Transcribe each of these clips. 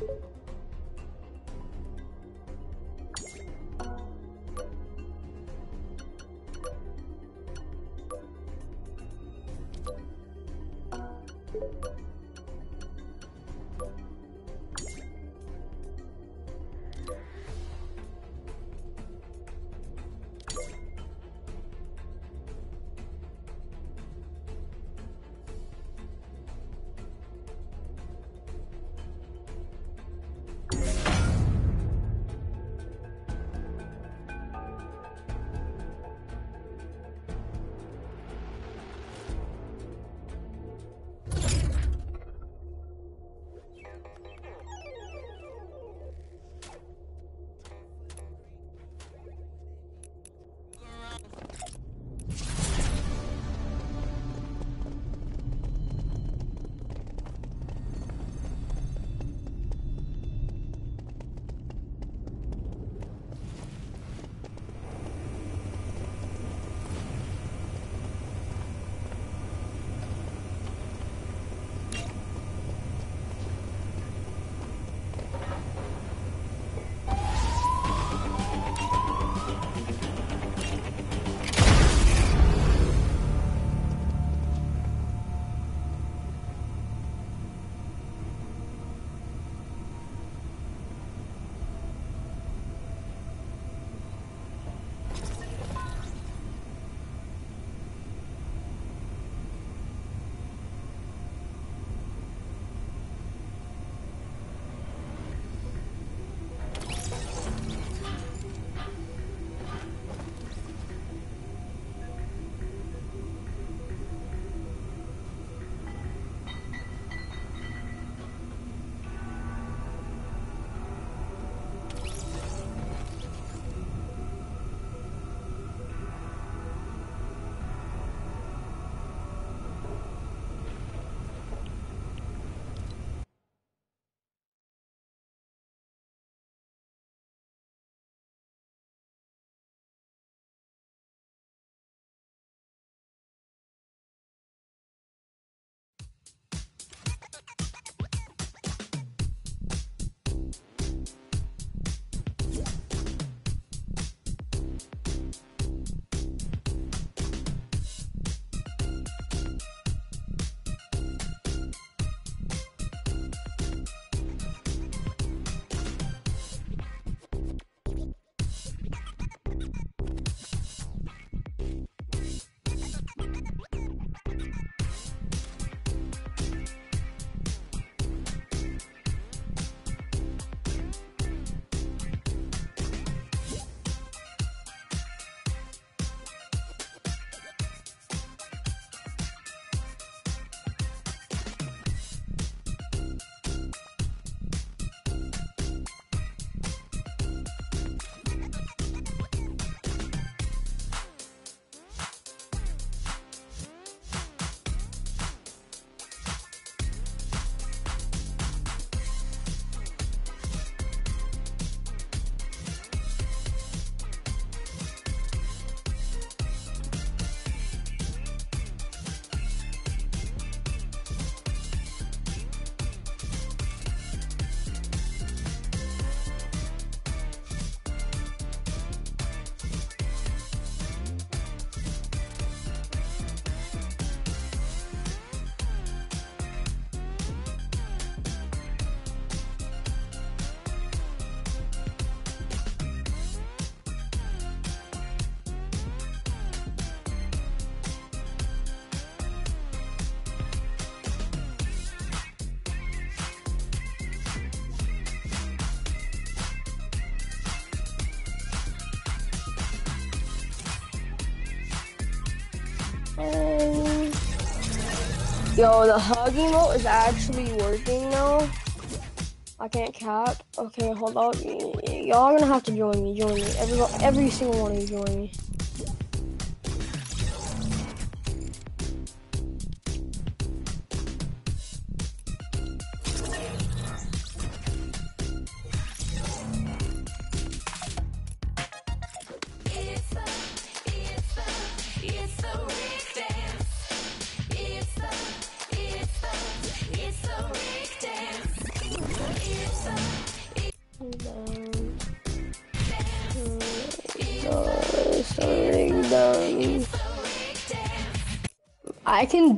Um, yo, the hug emote is actually working now. I can't cap. Okay, hold up. Y'all gonna have to join me. Join me. Every every single one of you join me.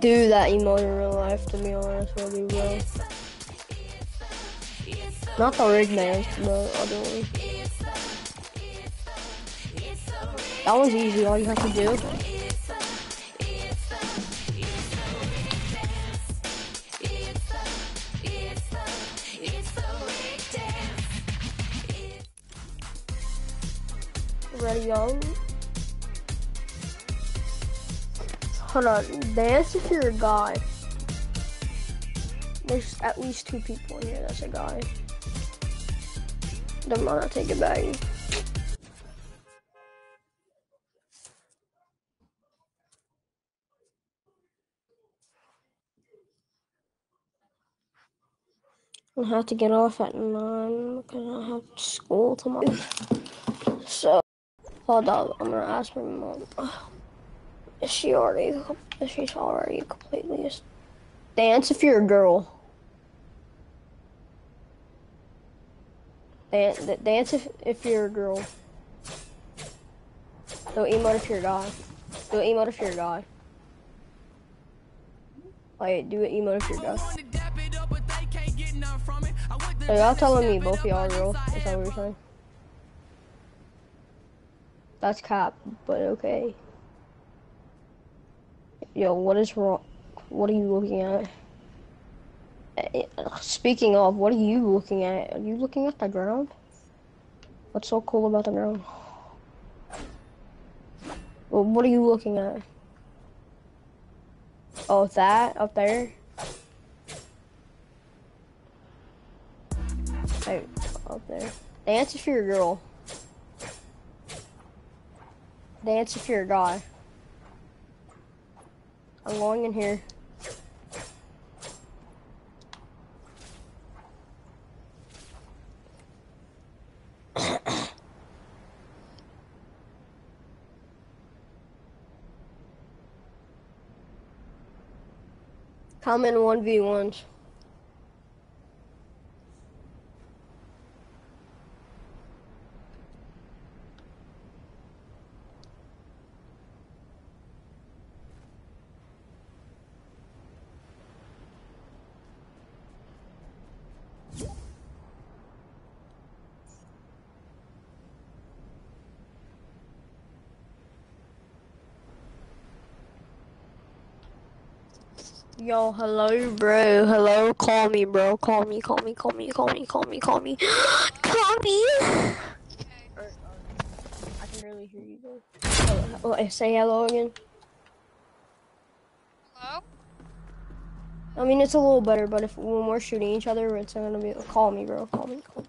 Do that emote in real life, to be honest with you, bro. Not the rig dance, the other one. That one's easy, all you have to do. Ready, young? Hold on, dance if you're a guy. There's at least two people in here that's a guy. Mind, I take it back. I have to get off at nine because I have school tomorrow. So, hold up, I'm gonna ask my mom. Is she already? She's already completely? Dance if you're a girl. Dance, dance if if you're a girl. Do emote if you're a guy. Do emote if you're a guy. Wait, do an emote if you're a guy. So y'all telling me both of y'all are girls? Is that what you're saying? That's cap, but okay. Yo, what is wrong? What are you looking at? Eh, Speaking of, what are you looking at? Are you looking at the ground? What's so cool about the ground? Well, what are you looking at? Oh, that up there? Hey, up there. Dance if you're a girl. Dance if you're a guy. Going in here. Come in 1v1s. Yo, hello, bro. Hello, call me, bro. Call me, call me, call me, call me, call me, call me. Call me. Or, I can barely hear you, though. Oh, oh, eh, say hello again. Hello? I mean, it's a little better, but if when we're shooting each other, it's gonna be. Call me, bro. Call me. Call me.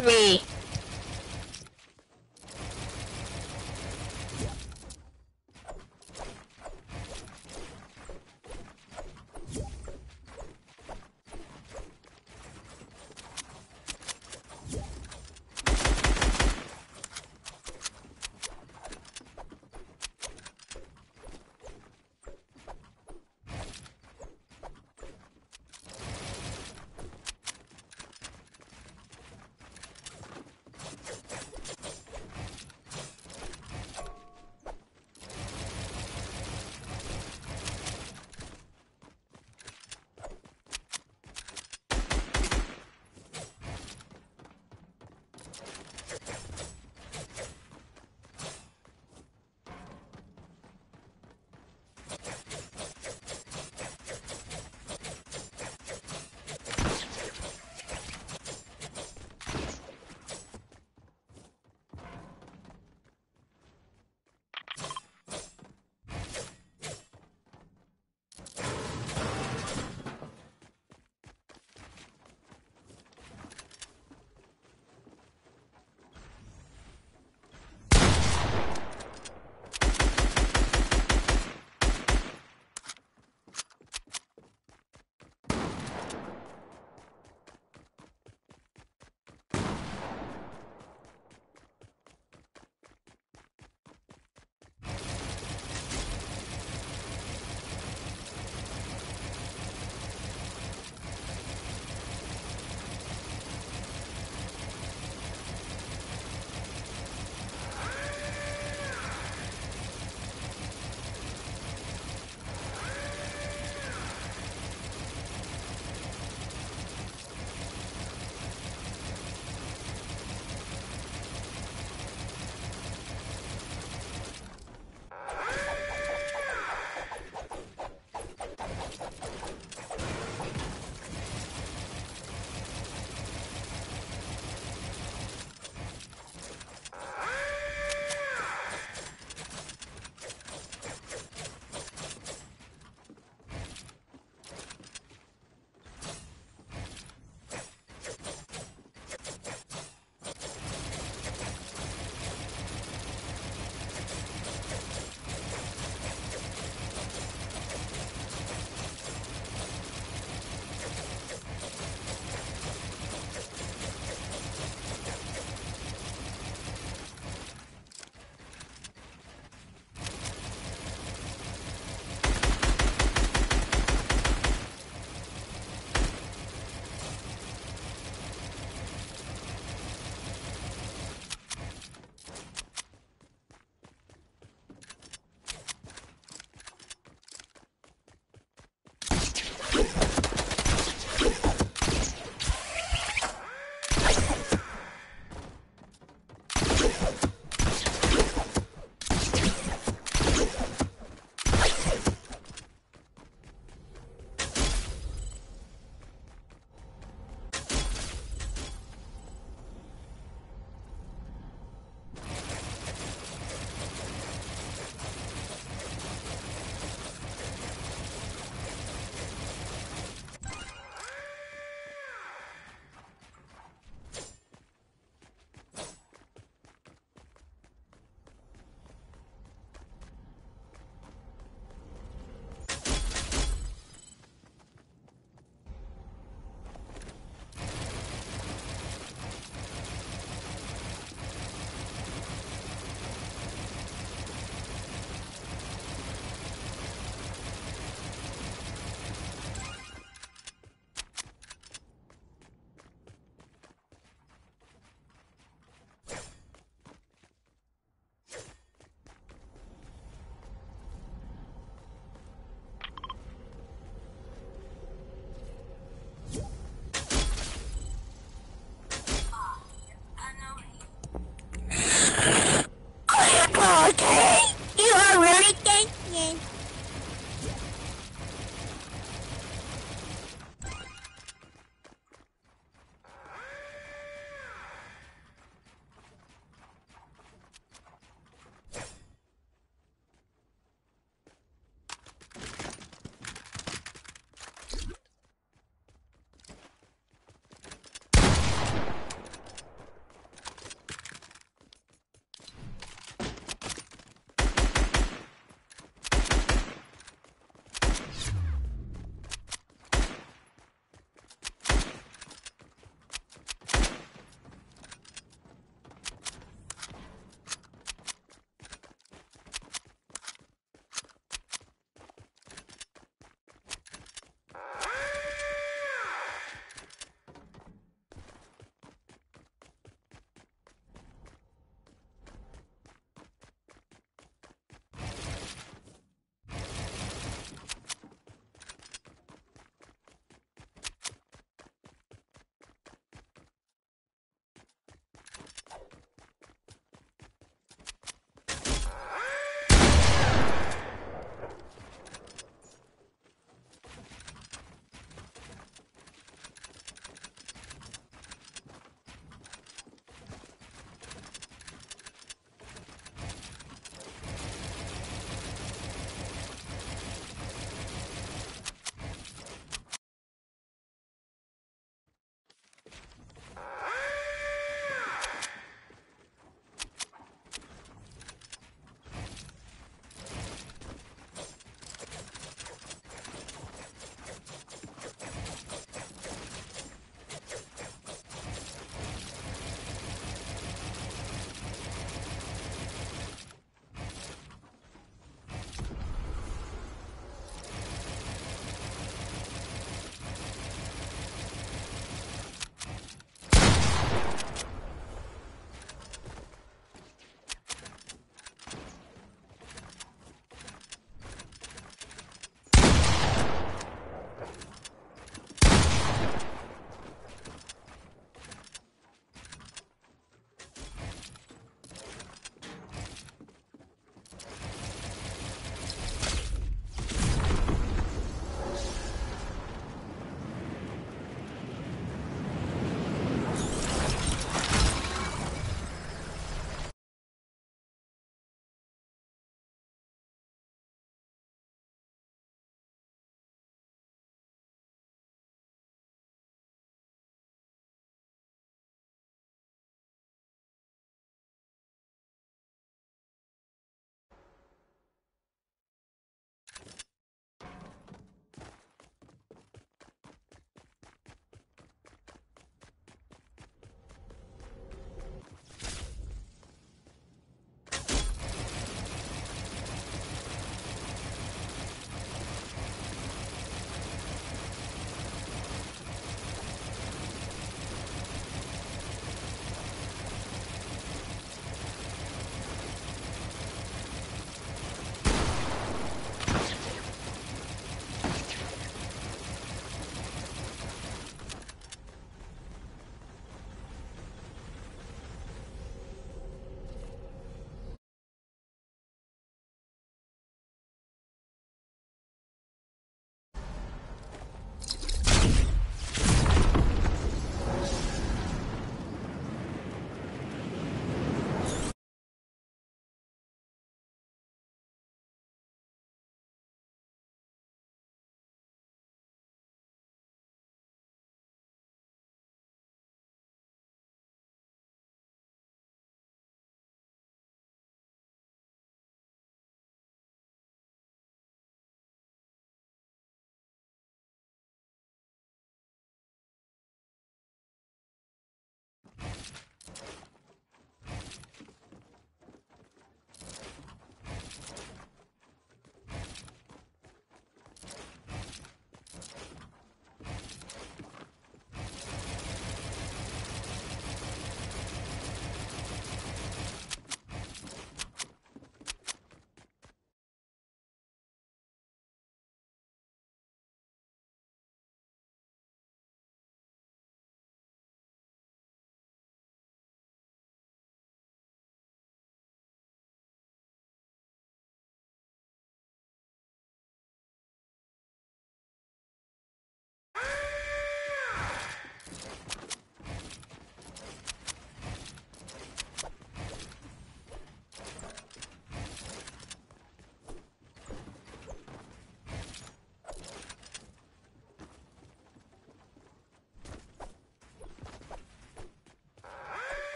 Me.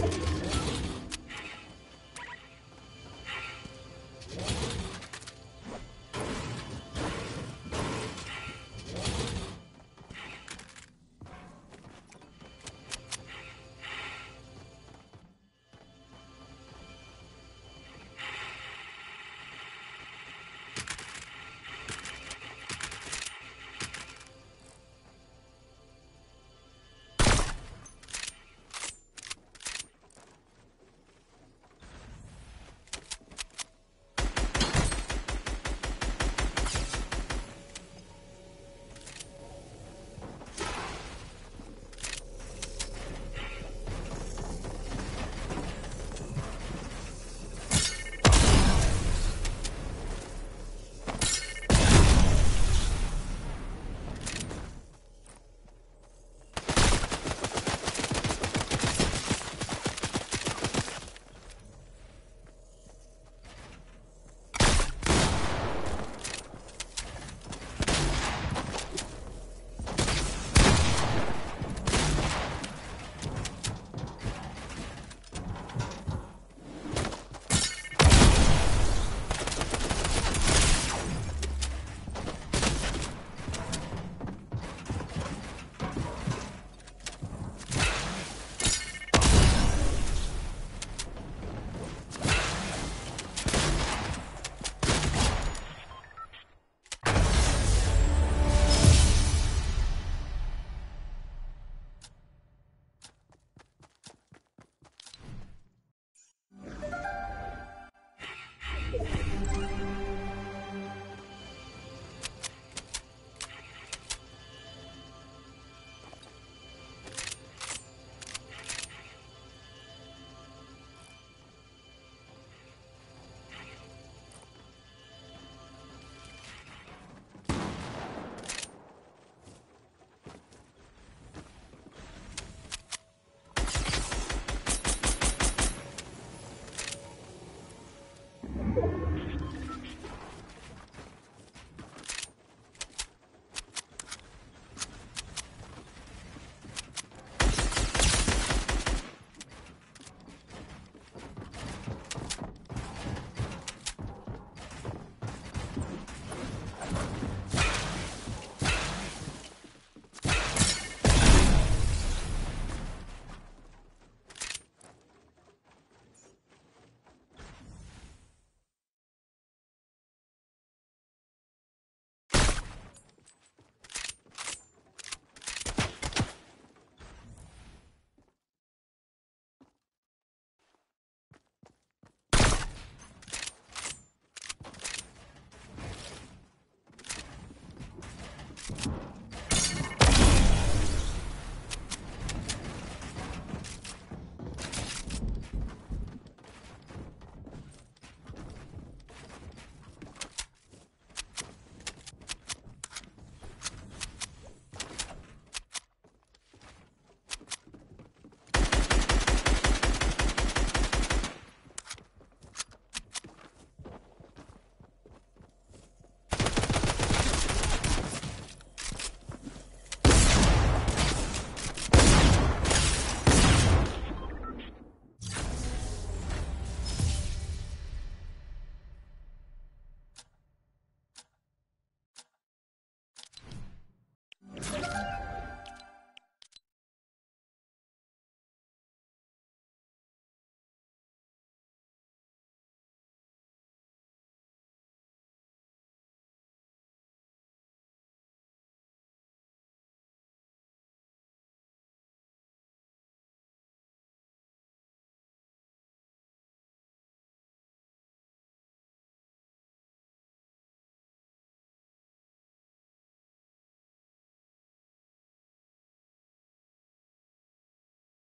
Thank you.